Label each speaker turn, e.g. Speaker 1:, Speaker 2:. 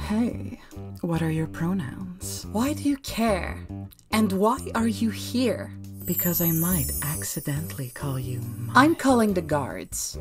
Speaker 1: hey, what are your pronouns? Why do you care? And why are you here? Because I might accidentally call you. I'm calling the guards.